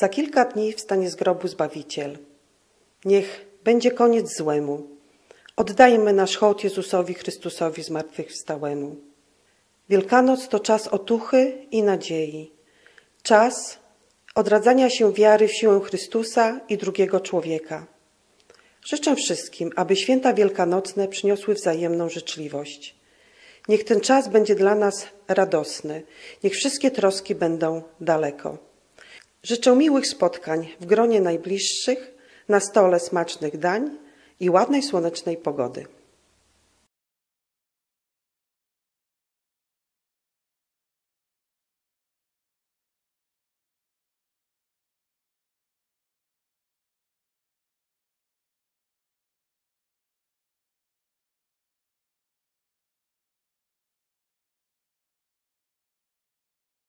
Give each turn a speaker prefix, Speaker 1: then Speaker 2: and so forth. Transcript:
Speaker 1: Za kilka dni wstanie z grobu Zbawiciel. Niech będzie koniec złemu. Oddajmy nasz hołd Jezusowi Chrystusowi zmartwychwstałemu. Wielkanoc to czas otuchy i nadziei. Czas odradzania się wiary w siłę Chrystusa i drugiego człowieka. Życzę wszystkim, aby święta wielkanocne przyniosły wzajemną życzliwość. Niech ten czas będzie dla nas radosny, niech wszystkie troski będą daleko. Życzę miłych spotkań w gronie najbliższych, na stole smacznych dań i ładnej słonecznej pogody.